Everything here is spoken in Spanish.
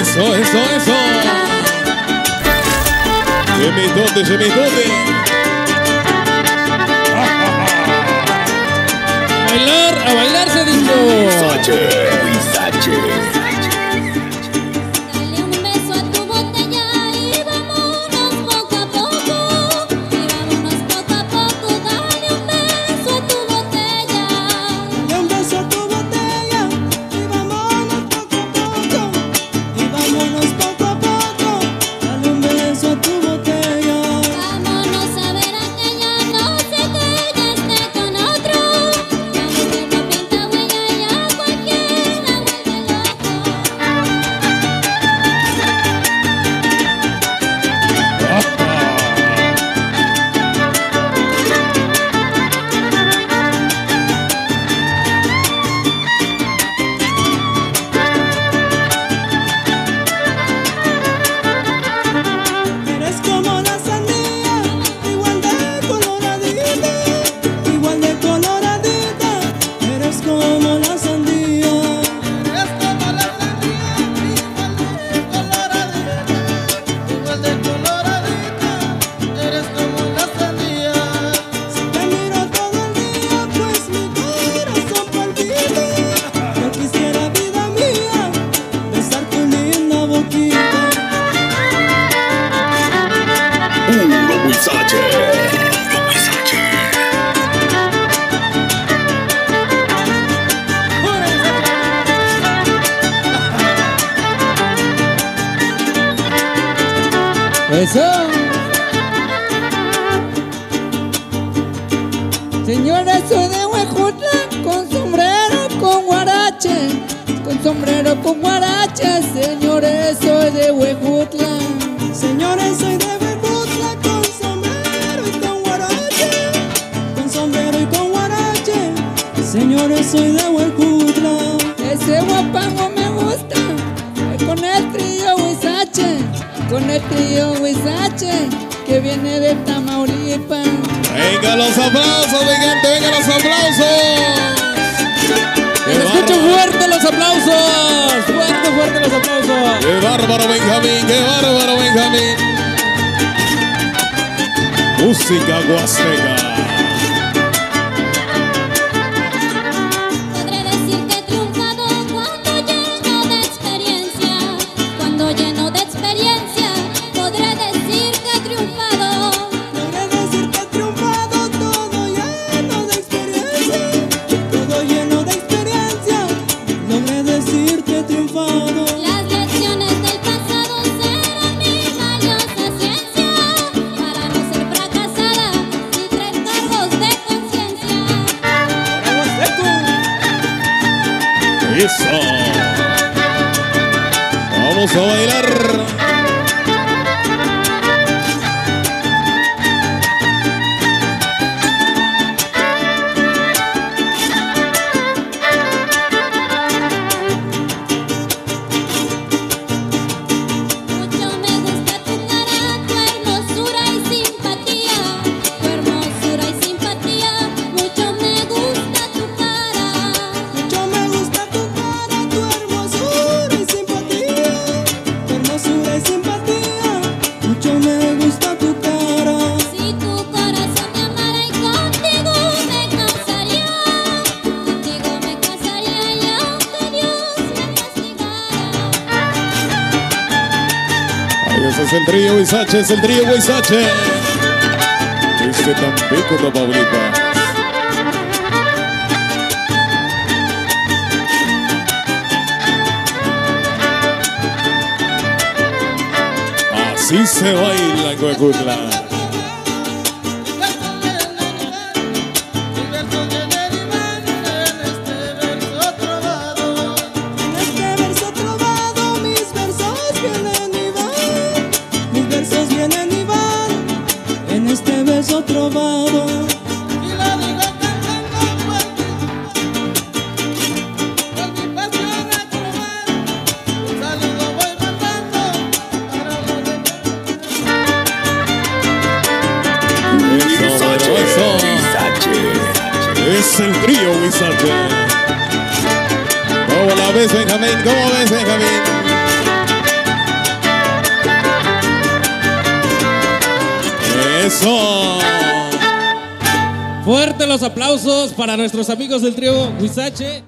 eso, eso, eso. Se me donde, se me donde. Ah, ah, ah. Bailar, a bailar se dicho. Eso. Señores, soy de Huejutla con sombrero con guarache. Con sombrero con guarache, señores, soy de Huejutla. Señores, soy de Huejutla con sombrero y con guarache. Con sombrero y con guarache, señores, soy de Huejutla. Ese guapango con el trío Huizache que viene de Tamaulipas. Venga los aplausos, venga, venga los aplausos. Escucho fuerte los aplausos, fuerte, fuerte los aplausos. Qué bárbaro Benjamín, qué bárbaro Benjamín. Música guasteca. Vamos a bailar. Ese es el trío Huizache, es el trío Huizache. Este Tampico, Tamaulipas. Así se baila en Huejutla. eso. Es el trío Huizache. ¿Cómo la ves, Benjamín? ¿Cómo ves, Benjamín? Eso. Fuerte los aplausos para nuestros amigos del trío Huizache.